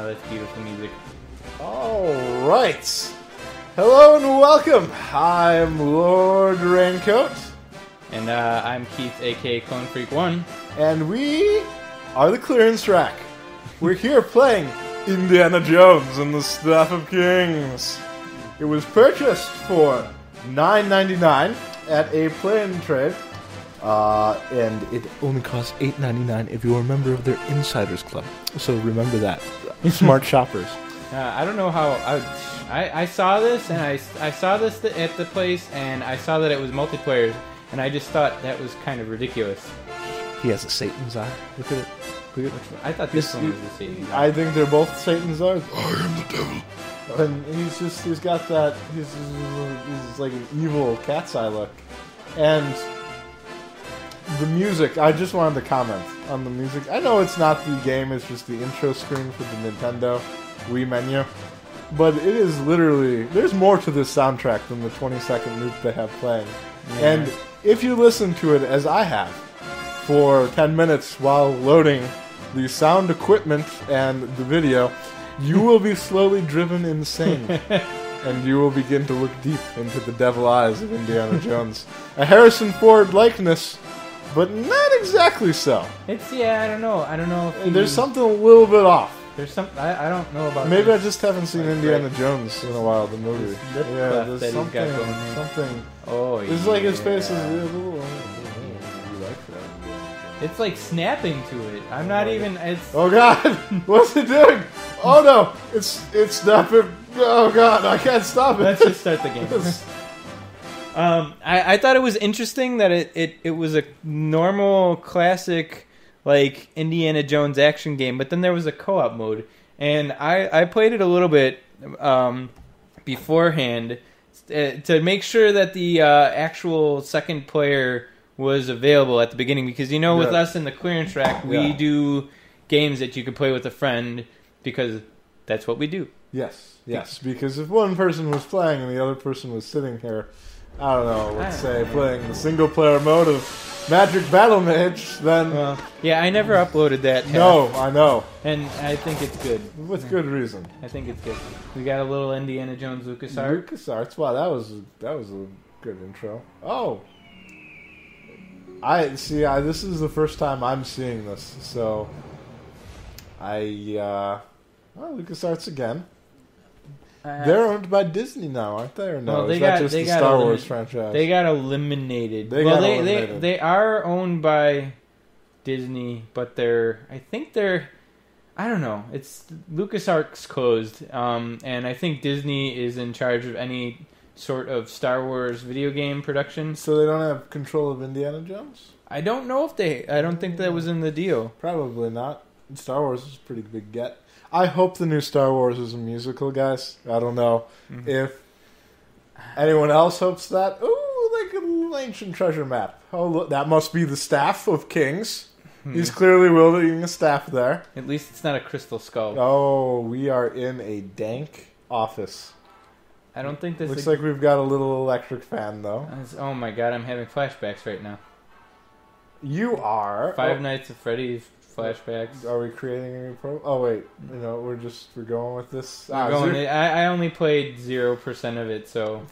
Oh, that's beautiful music. All right. Hello and welcome. I'm Lord Raincoat, And uh, I'm Keith, aka Clone Freak One. and we are the Clearance Rack. We're here playing Indiana Jones and the Staff of Kings. It was purchased for $9.99 at a play and trade. Uh, and it only costs $8.99 if you're a member of their Insiders Club. So remember that. Smart shoppers. Uh, I don't know how I, I I saw this and I, I saw this th- at the place and I saw that it was multiplayer and I just thought that was kind of ridiculous. He has a Satan's eye. Look at it. Look at it. I thought this, This- one was the same. I think they're both Satan's eyes. I am the devil. And he's just, he's got that, he's, he's like an evil cat's eye look. And the music, I just wanted to comment on the music. I know it's not the game, it's just the intro screen for the Nintendo Wii menu. But it is literally, there's more to this soundtrack than the 20 second loop they have playing. And if you listen to it as I have for 10 minutes while loading the sound equipment and the video, you will be slowly driven insane. and you will begin to look deep into the devil eyes of Indiana Jones. A Harrison Ford likeness, but not exactly so. It's yeah, I don't know. I don't know. If he- There's something a little bit off. There's some. I, I don't know about. Maybe I just haven't seen Like, Indiana right. Jones in a while, the movie. Yeah, there's something, something. Oh, It's like his face is. yeah. You like that? It's like snapping to it. I'm not oh, even. It's. Oh God! What's it doing? Oh no! It's it's snapping. Oh God! I can't stop it. Let's just start the game. Um, I, I thought it was interesting that it, it, it was a normal classic like Indiana Jones action game, but then there was a co-op mode, and I, I played it a little bit um, beforehand uh, to make sure that the uh, actual second player was available at the beginning because you know with Yeah. us in the clearance rack we Yeah. do games that you can play with a friend because that's what we do. Yes, yes. Because if one person was playing and the other person was sitting here, I don't know, let's say playing the single player mode of Magic Battle Mage, then Well, yeah, I never uploaded that. half. no, I know, And I think it's good. with good reason. I think it's good. We got a little Indiana Jones LucasArts. LucasArts. Wow, that was that was a good intro. Oh, I see. I, this is the first time I'm seeing this, so I uh, well, LucasArts again. Uh, They're owned by Disney now, aren't they? Or no? Well, they is that just they the got Star elimin- Wars franchise? they got eliminated. They well, got they, eliminated. they they are owned by Disney, but they're I think they're I don't know. It's LucasArts closed, um, and I think Disney is in charge of any sort of Star Wars video game production. so they don't have control of Indiana Jones? I don't know if they. I don't think that was in the deal. Probably not. Star Wars is a pretty big get. I hope the new Star Wars is a musical, guys. I don't know Mhm. if anyone else hopes that. Ooh, like a little ancient treasure map. Oh, look, that must be the staff of kings. Hmm. He's clearly wielding a staff there. At least it's not a crystal skull. Oh, we are in a dank office. I don't think this. Looks like we've got a little electric fan, though. That's- Oh my god, I'm having flashbacks right now. You are Five oh, Nights at Freddy's flashbacks. Are we creating a new pro? Oh wait, you know we're just we're going with this. Ah, going- zero- I, I only played zero percent of it, so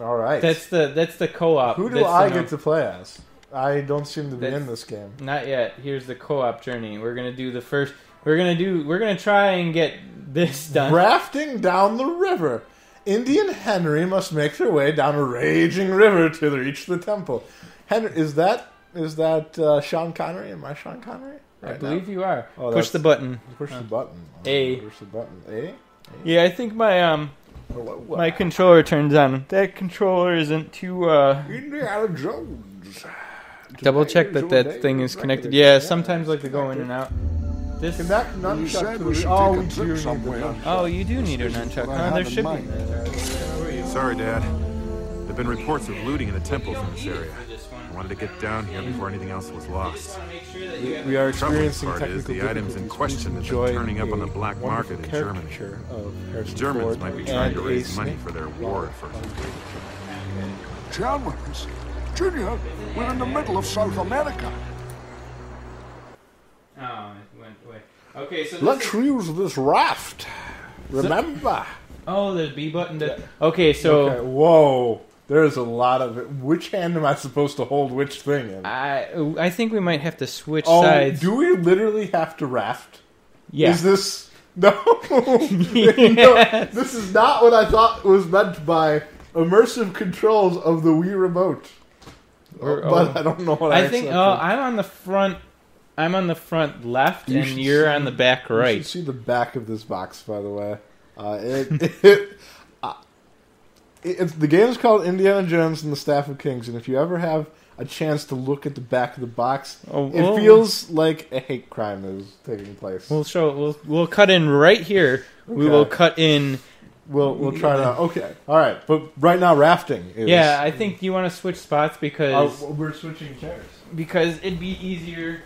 All right. that's the that's the co-op. Who do That's I the- get to play as? I don't seem to be in this game. Not yet. Here's the co-op journey. We're gonna do the first. We're gonna do. We're gonna try and get this done. Rafting down the river. Indy and Henry must make their way down a raging river to reach the temple. Henry, is that is that uh, Sean Connery? Am I Sean Connery? I believe now? you are. Oh, Push the button. Push Uh, the button. A. Push the button. A. Yeah, I think my um What- my controller turns on. That controller isn't too uh. Indiana Jones. Double check that that thing is connected. Yeah, Yeah, sometimes like it's they go in and out. This. Connect You nunchuck said to we the. should Oh, take a we trip do somewhere. Oh, you do need a nunchuck. what Huh? There should be. Sorry, Dad. There've been reports of looting in the temples in this area. I wanted to get down here before anything else was lost. We, we are The experiencing part is technical the items in question Please have been turning up on the black market in Germany. Of The Germans Ford might be trying to raise money for their war effort. Germans? Junior, we're in the middle of South America. Oh, it went away. Okay, so Let's is, use this raft. Remember. oh, there's B button. To, okay, so okay. Whoa. There's a lot of it. Which hand am I supposed to hold which thing in? I I think we might have to switch oh, sides. do we literally have to raft? yeah. Is this no? no? This is not what I thought was meant by immersive controls of the Wii remote. Or- but oh. I don't know what I, I think. Oh, I'm on the front. I'm on the front left, You and you're see- on the back right. You should see the back of this box, by the way. Uh, it, it, it's the game is called Indiana Jones and the Staff of Kings, and if you ever have a chance to look at the back of the box, Oh, it we'll- feels like a hate crime is taking place. We'll show. We'll we'll cut in right here. We will cut in. We'll we'll try to. Okay, all right, but right now rafting. Is, Yeah, I think you want to switch spots because Oh, we're switching chairs. because it'd be easier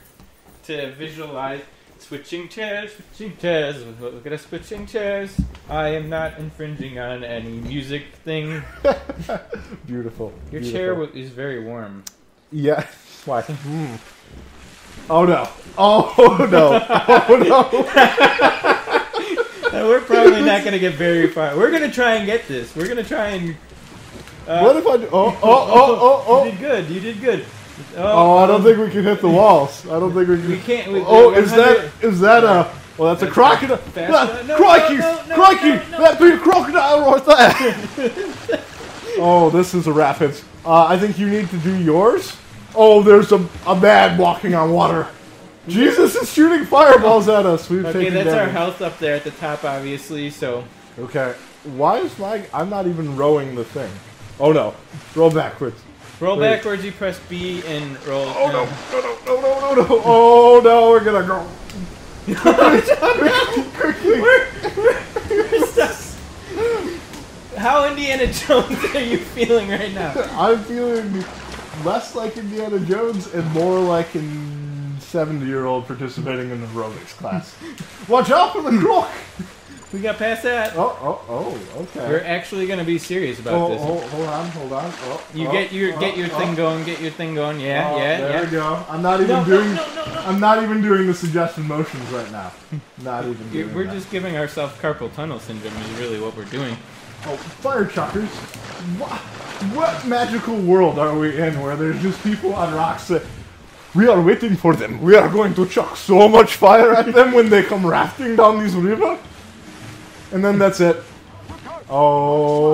to visualize. Switching chairs, switching chairs. Look at us switching chairs. I am not infringing on any music thing. Beautiful. Your beautiful. chair wa- is very warm. Yeah. Why? Hmm. Oh no! Oh no! Oh no! We're probably not going to get very far. We're going to try and get this. We're going to try and. Uh, what if I? Do, oh oh oh oh You oh! did good. You did good. Oh, I don't think we can hit the walls. I don't think we can. we can't. We, Oh, is that 100 is that a? Well, that's a crocodile. fast- no, no, crikey! no, no, crikey! no. That'd be a crocodile right there. oh, this is a rapids. Uh, I think you need to do yours. Oh, there's a a man walking on water. Jesus is shooting fireballs at us. We've Okay, that's our health up there at the top, obviously. So Okay. Why is my? I'm not even rowing the thing. Oh no! Roll backwards. Roll Wait. backwards. You press B and roll. Oh no! No no no no no no! Oh no! We're gonna go. Quickly! How Indiana Jones are you feeling right now? I'm feeling less like Indiana Jones and more like a 70 year old participating in an aerobics class. Watch out for the crook! We got past that. Oh, oh, oh, okay. We're actually going to be serious about oh, this. oh, hold on, hold on. Oh, You oh, get your oh, get your oh, thing going. Get your thing going. Yeah, oh, yeah, There yeah. we go. I'm not even No, doing. no, no. I'm not even doing the suggestion motions right now. Not even doing We're that. just giving ourselves carpal tunnel syndrome. Is really what we're doing. Oh, fire chuckers! What, what magical world are we in where there's just people on rocks that we are waiting for them? We are going to chuck so much fire at them when they come rafting down this river, and then that's it.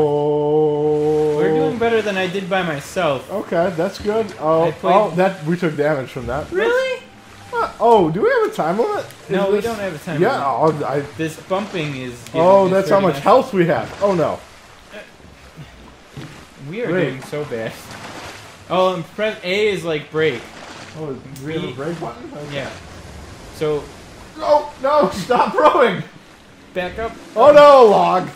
Oh, We're doing better than I did by myself. Okay, that's good. Oh, oh, that we took damage from that. Really? Uh, Oh, do we have a time limit? No, Is we don't have a time. Yeah. limit. Oh, I, This bumping is. oh, that's how much health we have. Oh no. We are doing so bad. Oh, and press A is like break. Oh, do we have a break button? Okay. Yeah. So No, no, stop rowing! Back up. Oh no, log!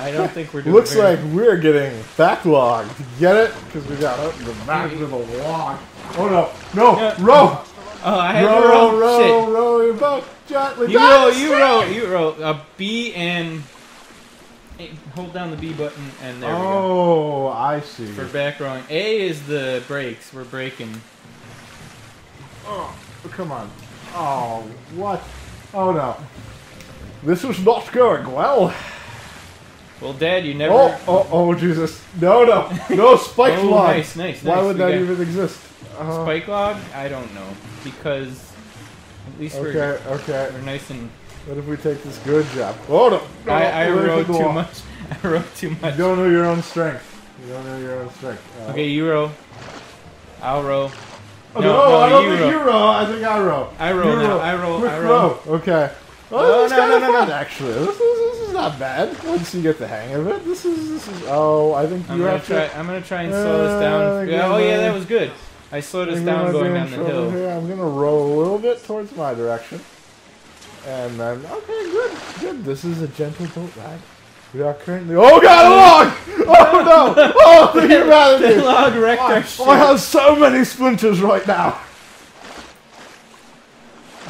I don't think we're doing. Looks very- like we're getting backlogged. Get it? Because we got up the back of the log. Oh no, no, Yeah. row! Oh, I had Row, to roll. row, Shit. row your boat gently You roll. You roll. You roll. A B and hold down the B button and there we go. Oh, I see. For back rowing. A is the brakes. We're braking. Oh, come on. Oh, what? Oh no. This is not going well. Well, Dad, you never. Oh, oh, oh, Jesus. No, no. No, spike Oh, log. nice, nice, Why nice. would We that even exist? Uh, Spike log? I don't know because at least we're Okay, okay. we're nice and. What if we take this good job? Oh no! no I, I away from rode the too wall. much. I wrote too much. You don't know your own strength. You don't know your own strength. Uh, Okay, you row. I'll row. Oh, No, no, no, I don't you think row. you row. I think I row. I row You now. I row. Quick I row. Okay. No, Oh, this is no, no, no, fun, no. actually. This is, this is not bad. Once you get the hang of it, this is this is. Oh, I think I'm you gonna have try. to. I'm gonna try and slow this Uh, down. Yeah, oh yeah, that was good. I slowed us I'm down gonna going do down the hill. Here. I'm gonna roll a little bit towards my direction, and then okay, good, good. This is a gentle boat ride. We are currently. Oh god, a log! Oh no! Oh, the The humanity! log wrecked our I, ship. I have so many splinters right now.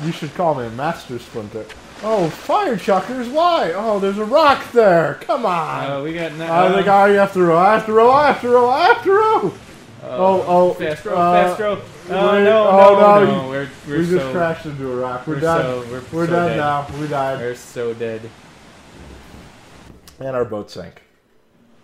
You should call me a master splinter. Oh, fire chuckers! Why? Oh, there's a rock there. Come on. Uh, we got. No, I think I have to row. I have to row. I have to row. I have to row. Oh, oh, fast row, uh, fast row. Oh wait, no, oh, no, no, no, We're we're we so just crashed into a rock. We're, we're done. so we're, We're so done dead. now. We died. We're so dead. And our boat sank.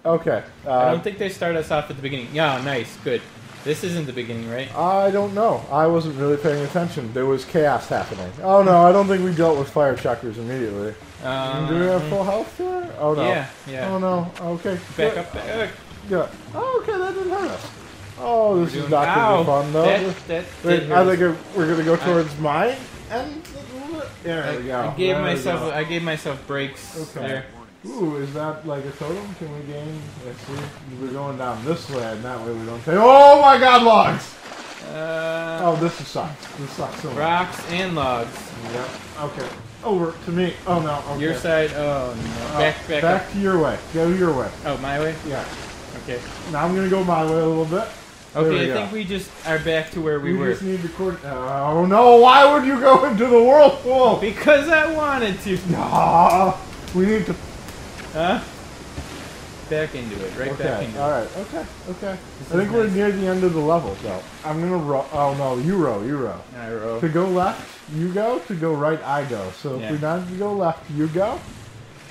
Okay. I Uh, don't think they start us off at the beginning. Yeah, nice, good. This isn't the beginning, right? I don't know. I wasn't really paying attention. There was chaos happening. Oh no, I don't think we dealt with fire chuckers immediately. Um, Do we have full health here? Oh no. Yeah, yeah. Oh no. Okay. Back up, back up. Yeah. Oh, okay, that didn't hurt us. Oh, this We're is not gonna be fun though. That, that Wait, I think we're gonna go towards mine. And there I, we go. I gave There myself go. I gave myself breaks Okay. there. Ooh, is that like a totem? Can we gain? Let's see. We're going down this way, and that way we don't take. Oh my God, logs! Uh, Oh, this is sucks. This sucks so much. rocks and logs. Yep. Okay. Over to me. Oh no. Okay. Your side. Oh no. Back, back, back up. to your way. Go your way. Oh, my way. Yeah. Okay. Now I'm gonna go my way a little bit. Okay, I think we just are back to where we, We were. We just need to court. Oh no! Why would you go into the whirlpool? Because I wanted to. No. We need to. Huh? Back into it. Right back into All it. right. Okay. Okay. This I think we're nice. near the end of the level, though. I'm gonna row. Oh no! You row. You row. I row. To go left, you go. To go right, I go. So if Yeah. we not to go left, you go.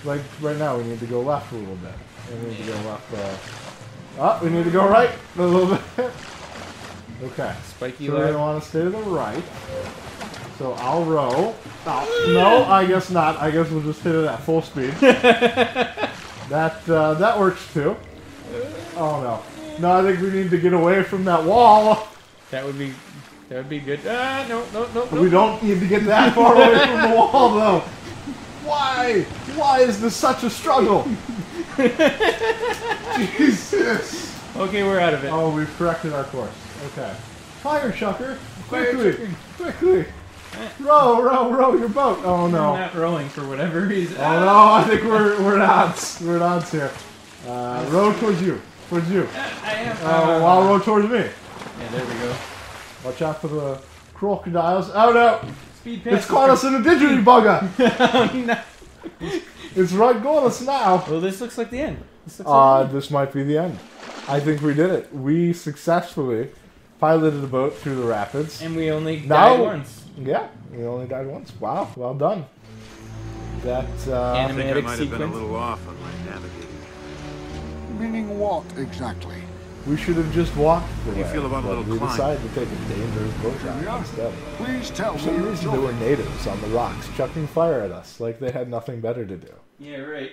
Like right now, we need to go left a little bit. We need to go left. Uh, oh, we need to go right a little bit. okay. Spiky So we're gonna want to stay to the right. So I'll row. Oh, no, I guess not. I guess we'll just hit it at full speed. that uh, that works too. Oh no. No, I think we need to get away from that wall. That would be. That would be good. Ah, no, no, no, no. We don't need to get that far away from the wall, though. Why? Why is this such a struggle? Jesus. Okay, we're out of it. Oh, we've corrected our course. Okay. Fire chucker. Fire Quickly. Quickly. Row, row, row your boat. Oh no. not rolling for whatever reason. Oh no, I think we're we're at odds. We're at odds here. Uh, row towards you. Towards you. I am. Uh, while row towards me. yeah, there we go. Watch out for the crocodiles. Oh no! Speed past. It's caught us in a digitybugger! oh, no. It's right got us now. Well, this looks like the end. This Uh, like the end. this might be the end. I think we did it. We successfully piloted the boat through the rapids. And we only Now- died once. Yeah, we only died once. Wow, well done. That uh, I think I Animatic might have been a little off on my navigating. Meaning what exactly? we should have just walked the How do you feel about a little we climb? decided to take a dangerous boat ride Yeah. instead. Please tell For me some your reason, there were natives on the rocks chucking fire at us, like they had nothing better to do. Yeah, right.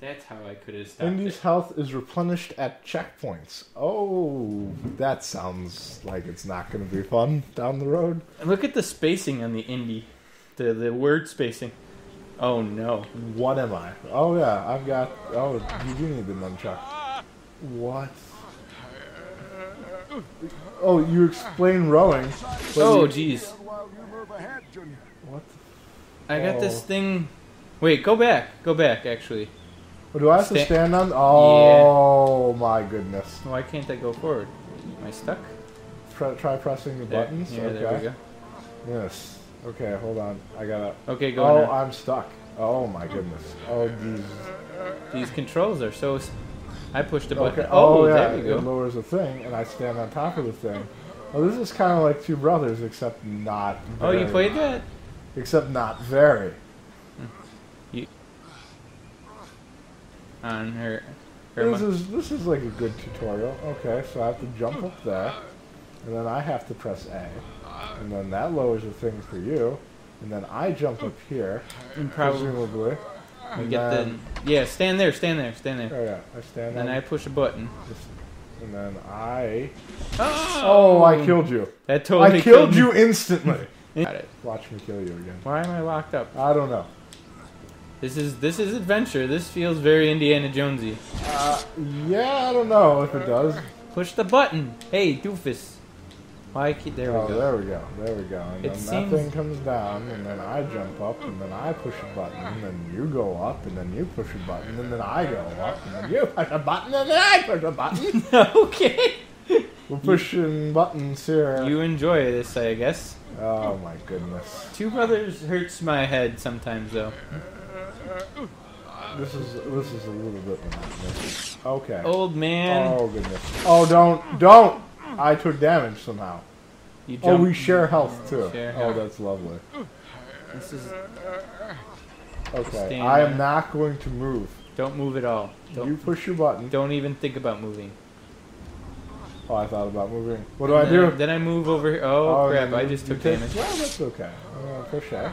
That's how I could have stopped Indy's it. health is replenished at checkpoints. Oh, that sounds like it's not going to be fun down the road. And Look at the spacing on the Indy, The the word spacing. Oh no. What am I? Oh yeah, I've got. Oh, you do need the nunchuck. What? Oh, you explain rowing. Oh jeez. While you move ahead, Junior. What? I got this Oh. thing. Wait, go back. Go back. Actually, What, do I have to stand on? Oh my goodness! why can't I go forward? Am I stuck? Try, try pressing the There. buttons. Yeah, okay. there we go. Yes. Okay, hold on. I gotta. Okay, go Oh. I'm stuck. Oh my goodness. Oh Jesus. These controls are so. I pushed a button. Okay. Oh, Oh, yeah. there we It go. lowers the thing, and I stand on top of the thing. Well, this is kind of like Two Brothers, except not. Oh, you played that? Except not very. On her. her This is this is like a good tutorial. Okay, so I have to jump up there, and then I have to press A, and then that lowers the thing for you, and then I jump up here, and probably presumably. and get then, the. Yeah, stand there, stand there, stand there. Oh yeah, I stand there. Then I push a button. this, and then I. Oh, Oh, I killed you! That totally I killed me. you instantly. Got it. Watch me kill you again. Why am I locked up? I don't know. This is this is adventure. This feels very Indiana Jonesy. Uh, yeah, I don't know if it does. Push the button. Hey, doofus. Why keep there we oh, go. there we go. There we go. And It then seems- that thing comes down, and then I jump up, and then I push a button, and then you go up, and then you push a button, and then I go up, and then you push a button, and then I push a button. okay. We're pushing buttons here. You enjoy this, I guess. Oh my goodness. Two Brothers hurts my head sometimes though. Uh, this is this is a little bit monotonous. Okay. Old man. Oh goodness. Oh don't don't. I took damage somehow. You Oh, we share health too. Share oh, health. that's lovely. This is. Okay. Stand I am there. not going to move. Don't move at all. Don't. You push your button. Don't even think about moving. Oh, I thought about moving. What do And I then, do? Then I move over here. Oh, oh crap! you- I just took damage. Well, that's okay. I'm gonna push that.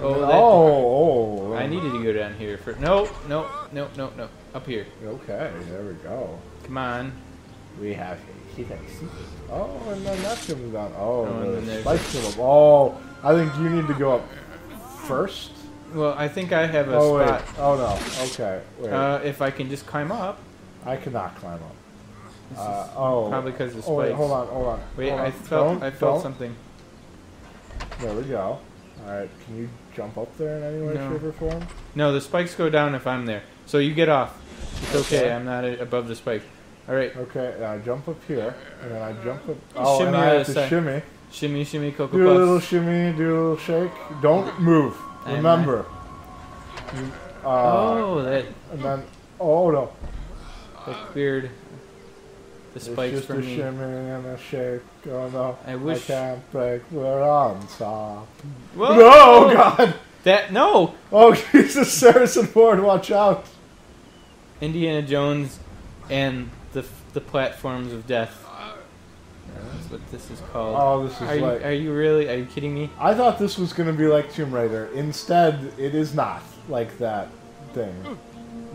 Oh, oh, that- oh. I needed to go down here for. No, no, no, no, no. Up here. Okay, there we go. Come on. We have Oh, and then that comes down. Oh, Oh, and then the spikes come up. Oh, I think you need to go up first. Well, I think I have a oh wait. spot. Oh no. Okay. Wait. Uh, if I can just climb up. I cannot climb up. Uh, oh. probably because of Oh wait. Hold on. Hold on. Wait, hold I felt Don't, I felt don't. something. There we go. All right. Can you jump up there in any way, No. shape, or form? No, the spikes go down if I'm there. So you get off. It's okay. Okay. I'm not uh, above the spike. All right. Okay. and I jump up here, and then I jump up. Oh, Shimmy and I have to sight. shimmy. Shimmy, shimmy, cocoa Do a little shimmy. Do a little shake. Don't move. Remember. You- Uh, oh, that And then. Oh no. that cleared the It's just for a me. shimmy and a shake. Oh no. I wish- I can't break. We're on top. Whoa! No, God. That no. Oh, Jesus, Saracen Ford, watch out. Indiana Jones and the the platforms of death. Uh, That's what this is called. Oh, this is are you like. are you really? Are you kidding me? I thought this was going to be like Tomb Raider. Instead, it is not like that thing. Hmm.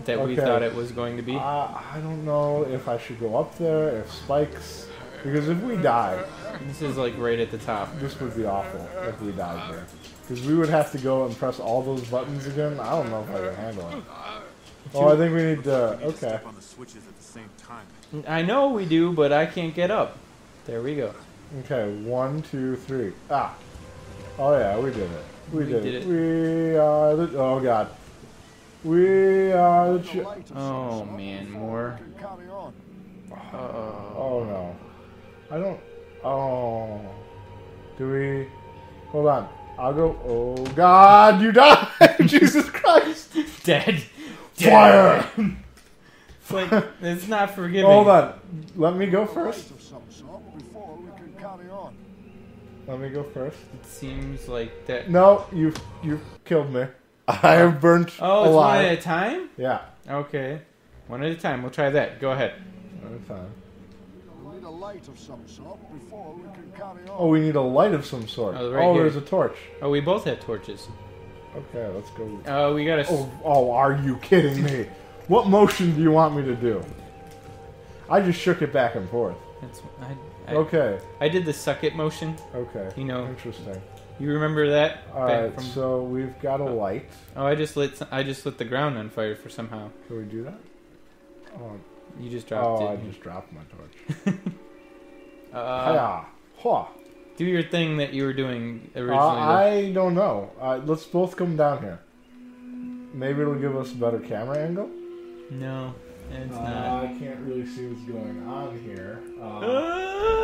That we thought it was going to be. Uh, I don't know if I should go up there, if spikes. Because if we die, This is like right at the top. this would be awful if we died here. Because we would have to go and press all those buttons again. I don't know if I can handle it. Oh, I think we need to. Need Okay. on the switches at the same time. I know we do, but I can't get up. There we go. Okay, one, two, three. Ah. Oh yeah, we did it. We, We did, did it. it. We are the. Oh god. We are the. The Ch- light of some Oh man, more. we can carry on. Uh, oh no. I don't. Oh. Do we? Hold on. I'll go. Oh god, you died! Jesus Christ! dead. Fire! It's like it's not forgiving. Hold on. Let me go first. of some sort before we can carry on. Let me go first. It seems like that. No, you you killed me. I have burnt Oh, it's one alive. at a time. Yeah. Okay, one at a time. We'll try that. Go ahead. One at a time. We need a light of some sort before we can carry on. Oh, we need a light of some sort. Oh, right oh, here. there's a torch. Oh, we both have torches. Okay, let's go. Oh, we gotta. s- Oh, oh, are you kidding me? What motion do you want me to do? I just shook it back and forth. It's, I, I, Okay, I did the suck it motion. okay. You know. Interesting. You remember that? All right, from- so we've got a light. oh, I just lit. I just lit the ground on fire for somehow. Can we do that? Oh, You just dropped oh I just dropped my torch. Uh, Hiya. Do your thing that you were doing Uh, originally. I don't know. Uh, let's both come down here. Maybe it'll give us a better camera angle. no, it's Uh, not. I can't really see what's going on here.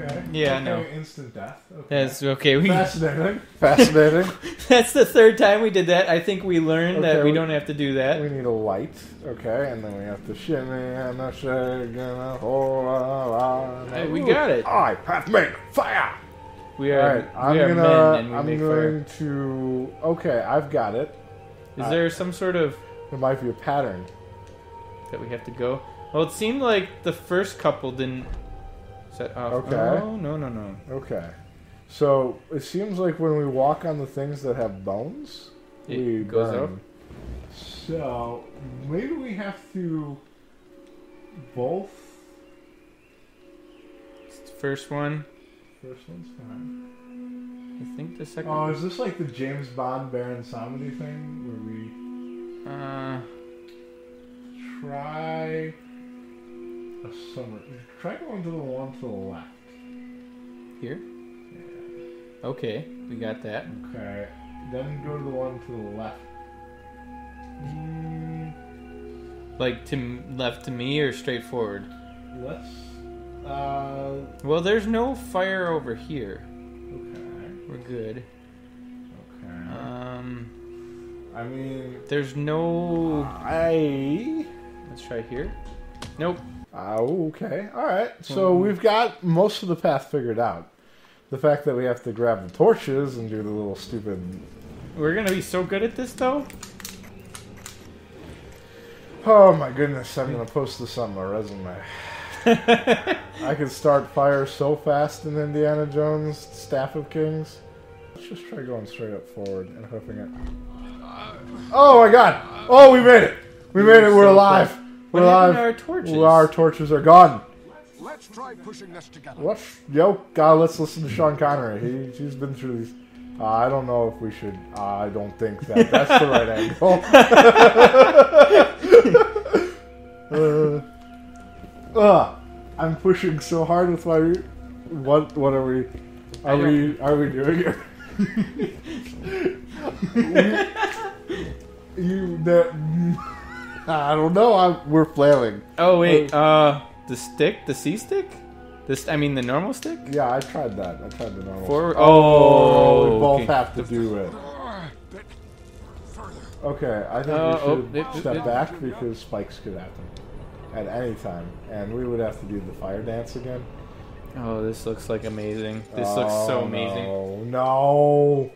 Uh, Uh, okay. Yeah, okay, no. Instant death. Okay. That's okay. We Fascinating. Fascinating. that's the third time we did that. I think we learned that we we- don't have to do that. we need a light. Okay, and then we have to shimmy and a shake and a whole la, la, Hey, we got it. I have made fire. We are right, I'm we are gonna. men and we I'm make going to. Okay, I've got it. Is fire. Is there some sort of There might be a pattern. that we have to go? Well, it seemed like the first couple didn't set off. Okay. Oh no no no. Okay. So it seems like when we walk on the things that have bones, It we goes burn. up? So maybe we have to both. First one. First one's fine. I think the second. Oh, is this like the James Bond Baron Samedi thing where we Uh, try a summer? Try going to the one to the left. here. Okay, we got that. Okay. Then go to the one to the left. Mm, Like to left to me or straight forward. let's. Uh. Well, there's no fire over here. Okay. We're good. Okay. Um, I mean, There's no. I. Let's try here. Nope. Uh, okay, all right. So Hmm. we've got most of the path figured out. The fact that we have to grab the torches and do the little stupid. We're gonna be so good at this though. Oh my goodness! I'm gonna post this on my resume. I could start fire so fast in Indiana Jones Staff of Kings. Let's just try going straight up forward and hoping it. Oh my god! Oh, we made it! We made it! We're alive! What We're happened to our torches? Well, our torches are gone. Let's try pushing this together. What? Yo, God, let's listen to Sean Connery. He, he's been through these. Uh, I don't know if we should. Uh, I don't think that that's the right angle. uh, uh, I'm pushing so hard with my. What? What are we? Are we? Are we doing here? you, you that. I don't know. I'm, we're flailing. Oh wait. Uh, the stick, the C stick. This, I mean, the normal stick. Yeah, I tried that. I tried the normal. Forward. Oh, Oh, we both okay. have to do it. Okay, I think Uh, we should oh, it- it- step it- back because spikes could happen at any time, and we would have to do the fire dance again. Oh, this looks like amazing. This looks so Oh, amazing. No, no.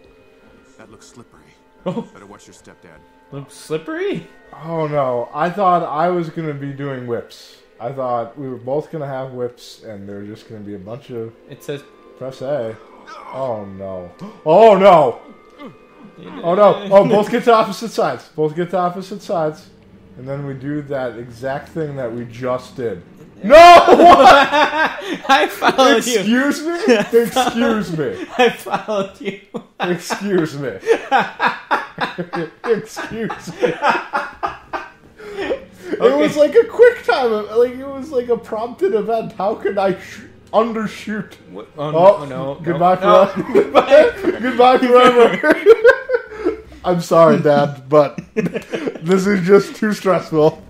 That looks slippery. Oh, Better watch your stepdad. Looks slippery. Oh no! I thought I was gonna be doing whips. I thought we were both gonna have whips, and there were just gonna be a bunch of It says. press A. Oh no! Oh no! Oh no! Oh, both get to opposite sides. Both get to opposite sides, and then we do that exact thing that we just did. No! I followed you. Excuse me? Excuse me. I followed you. Excuse me. Excuse me. It was like a quick time, like it was like a prompted event. How could I sh- undershoot? What? Oh, no! Oh, no! goodbye no, forever. goodbye, goodbye forever. I'm sorry, Dad, but this is just too stressful.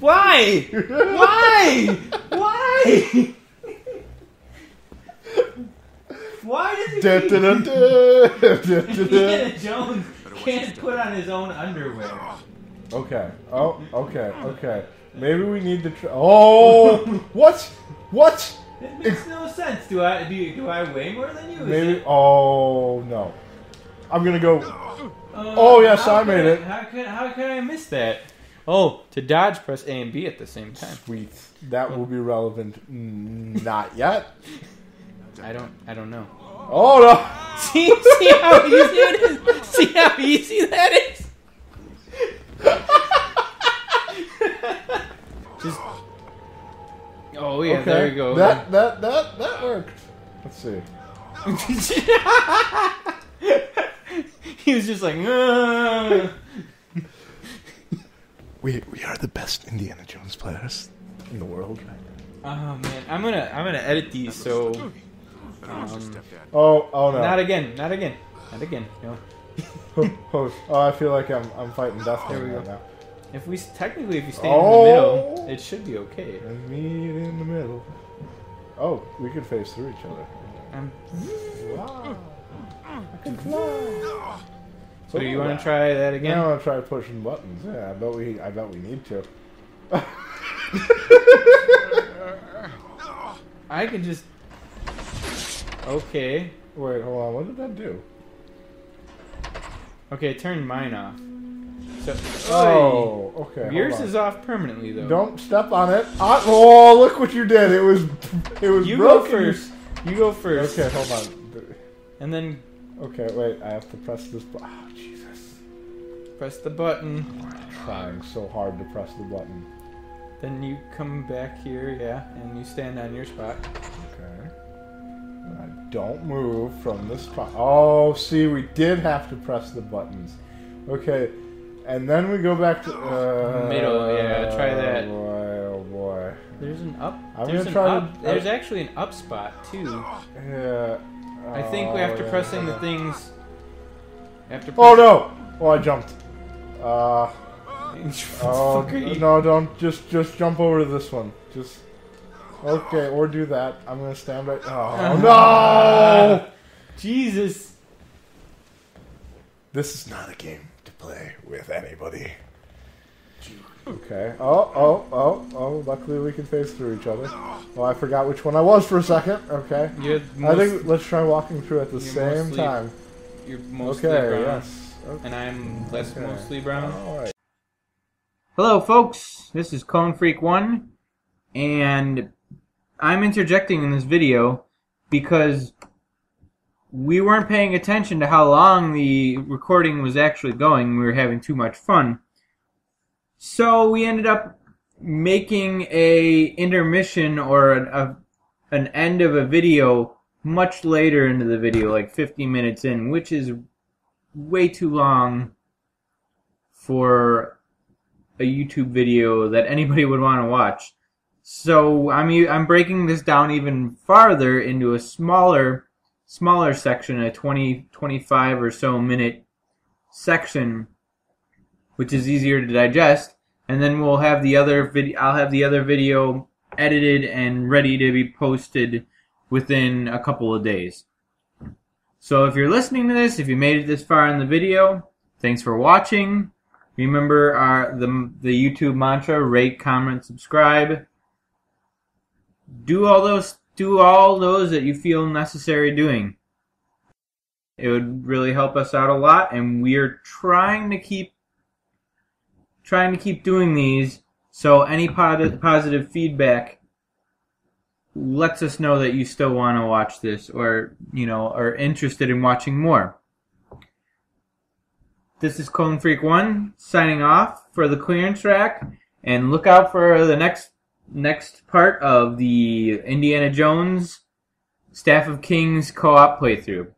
Why? Why? Why? Why does he. Indiana Jones can't put on his own underwear? Okay. Oh, okay, okay. Maybe we need to. Tr- oh, what? What? It makes no sense. Do I do, you, do I weigh more than you? Is Maybe. it- Oh no. I'm gonna go. Uh, Oh, yes, I could made it. How could how could I miss that? Oh, to dodge, press A and B at the same time. Sweet. That will be relevant. Not yet. I don't I don't know. Oh no. See see how easy it is. See how easy that is. Just. Oh yeah, okay. there you go. That that that that worked. Let's see. he was just like, "Ugh." We we are the best Indiana Jones players in the world. oh man, I'm gonna I'm gonna edit these so Better watch your Um. Oh oh no. not again, not again, not again. No. oh, oh, I feel like I'm I'm fighting death There we right go. now. If we technically if you stay Oh. in the middle, it should be okay. And meet in the middle. Oh, we could face through each other. Um, Wow. I can fly. so you want to try that again? I want to try pushing buttons. Yeah, I bet we. I bet we need to. I could just. Okay. Wait, hold on. What did that do? Okay, turn mine off. So. Oh, okay. Yours is off permanently though. Don't step on it. Ah, oh, look what you did! It was. It was. You go first. You go first. Okay, hold on. And then Okay, wait. I have to press this. bu- Oh, Jesus! press the button. Trying so hard to press the button. Then you come back here, yeah, and you stand on your spot. Okay. And I don't move from this spot. Oh, see, we did have to press the buttons. Okay, and then we go back to uh, Middle, yeah, try that. Oh boy, oh boy. There's an up. I'm there's gonna an try to- up. There's actually an up spot too. Yeah. I think we have to Oh, press yeah. in the things. You have to. Oh no! Oh, I jumped. Uh. Oh fuck are you? no! Don't just just jump over to this one. Just okay, or do that. I'm gonna stand right. Oh no! Jesus. This is not a game to play with anybody. Okay. Oh, oh, oh, oh. Luckily, we can face through each other. Oh, I forgot which one I was for a second. Okay. I think let's try walking through at the same mostly time. you're mostly brown. Okay. brown, Yes. Okay. and I'm less Okay. mostly brown. All right. Hello, folks. This is Clone Freak One, and I'm interjecting in this video because we weren't paying attention to how long the recording was actually going. We were having too much fun, so we ended up making a intermission or an, a, an end of a video much later into the video, like 50 minutes in, which is way too long for a YouTube video that anybody would want to watch. So I'm I'm breaking this down even farther into a smaller smaller section, a 20 25 or so minute section which is easier to digest, and then we'll have the other video I'll have the other video edited and ready to be posted within a couple of days. So if you're listening to this, if you made it this far in the video, thanks for watching. Remember our the the YouTube mantra: rate, comment, subscribe. Do all those do all those that you feel necessary doing. It would really help us out a lot, and we are trying to keep trying to keep doing these. So any positive positive feedback lets us know that you still want to watch this, or you know, are interested in watching more. This is Clone Freak One signing off for the clearance rack, and look out for the next next part of the Indiana Jones Staff of Kings co-op playthrough.